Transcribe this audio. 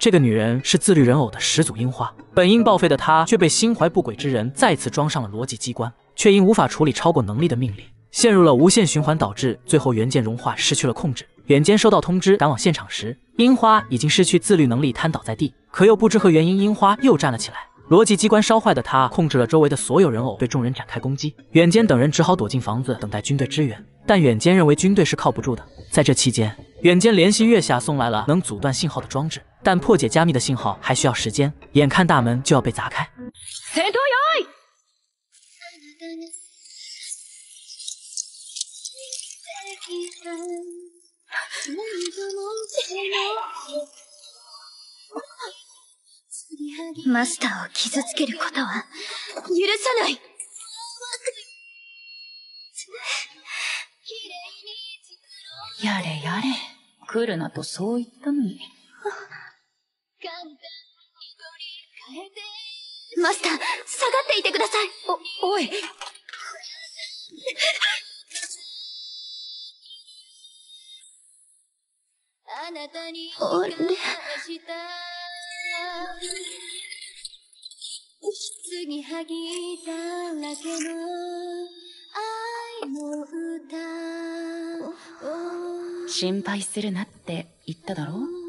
这个女人是自律人偶的始祖樱花，本应报废的她却被心怀不轨之人再次装上了逻辑机关，却因无法处理超过能力的命令，陷入了无限循环，导致最后元件融化失去了控制。远间收到通知赶往现场时，樱花已经失去自律能力，瘫倒在地。可又不知何原因，樱花又站了起来。逻辑机关烧坏的她，控制了周围的所有人偶，对众人展开攻击。远间等人只好躲进房子，等待军队支援。但远间认为军队是靠不住的。在这期间，远间联系月下送来了能阻断信号的装置，但破解加密的信号还需要时间。眼看大门就要被砸开，マスターを傷つけることは許さないやれやれ来るなとそう言ったのに マスター下がっていてください。おおい。あれ。次はぎだらけの愛の歌心配するなって言っただろ